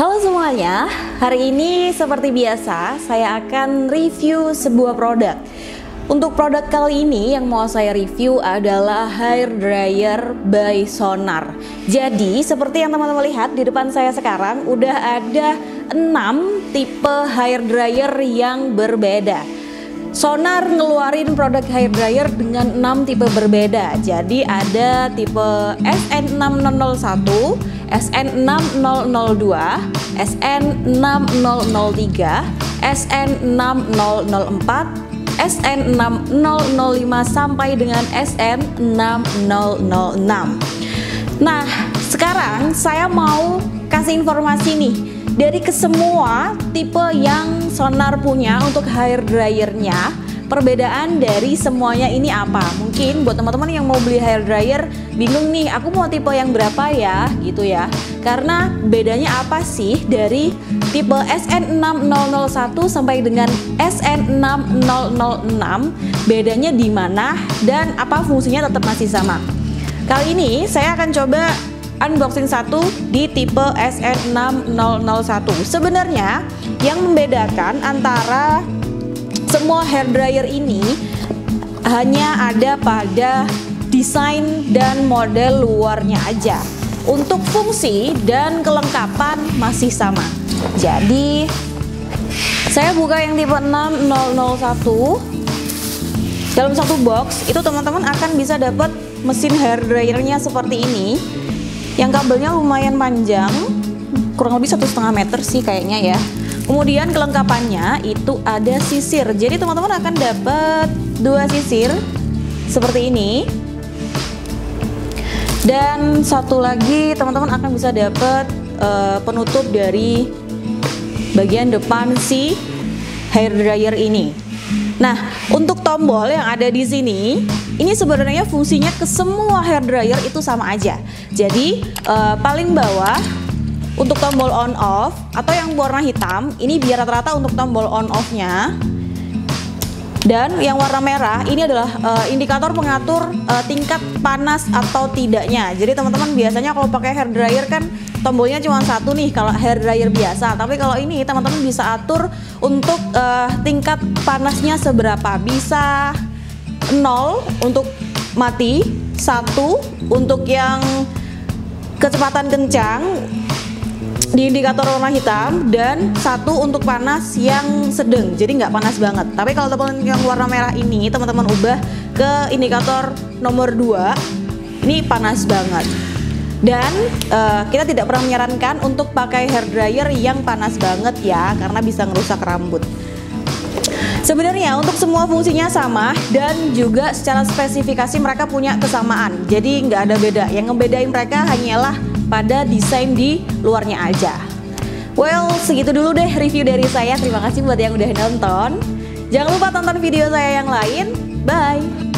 Halo semuanya, hari ini seperti biasa saya akan review sebuah produk. Untuk produk kali ini yang mau saya review adalah hair dryer by Sonar. Jadi seperti yang teman-teman lihat di depan saya sekarang udah ada 6 tipe hair dryer yang berbeda. Sonar ngeluarin produk hair dryer dengan 6 tipe berbeda. Jadi ada tipe SN6001, SN6002, SN6003, SN6004, SN6005 sampai dengan SN6006. Nah, sekarang saya mau kasih informasi nih dari kesemua tipe yang Sonar punya untuk hair dryernya perbedaan dari semuanya ini apa? Mungkin buat teman-teman yang mau beli hair dryer bingung nih aku mau tipe yang berapa ya? Gitu ya. Karena bedanya apa sih dari tipe SN6001 sampai dengan SN6006 bedanya di mana dan apa fungsinya tetap masih sama? Kali ini saya akan coba unboxing satu di tipe SN6001. Sebenarnya yang membedakan antara semua hair dryer ini hanya ada pada desain dan model luarnya aja. Untuk fungsi dan kelengkapan masih sama. Jadi saya buka yang tipe 6001 dalam satu box itu teman-teman akan bisa dapat mesin hair dryernya seperti ini yang kabelnya lumayan panjang kurang lebih satu setengah meter sih kayaknya ya kemudian kelengkapannya itu ada sisir. Jadi teman-teman akan dapat dua sisir seperti ini. Dan satu lagi teman-teman akan bisa dapat uh, penutup dari bagian depan si hair dryer ini. Nah, untuk tombol yang ada di sini, ini sebenarnya fungsinya ke semua hair dryer itu sama aja. Jadi, uh, paling bawah untuk tombol on off atau yang warna hitam, ini biar rata-rata untuk tombol on off-nya. Dan yang warna merah ini adalah uh, indikator pengatur uh, tingkat panas atau tidaknya. Jadi teman-teman biasanya kalau pakai hair dryer kan tombolnya cuma satu nih kalau hair dryer biasa. Tapi kalau ini teman-teman bisa atur untuk uh, tingkat panasnya seberapa. Bisa nol untuk mati, satu untuk yang kecepatan kencang, di indikator warna hitam dan satu untuk panas yang sedang jadi nggak panas banget tapi kalau teman yang warna merah ini teman-teman ubah ke indikator nomor 2 ini panas banget dan uh, kita tidak pernah menyarankan untuk pakai hair dryer yang panas banget ya karena bisa ngerusak rambut Sebenarnya untuk semua fungsinya sama dan juga secara spesifikasi mereka punya kesamaan. Jadi nggak ada beda. Yang ngebedain mereka hanyalah pada desain di luarnya aja. Well, segitu dulu deh review dari saya. Terima kasih buat yang udah nonton. Jangan lupa tonton video saya yang lain. Bye.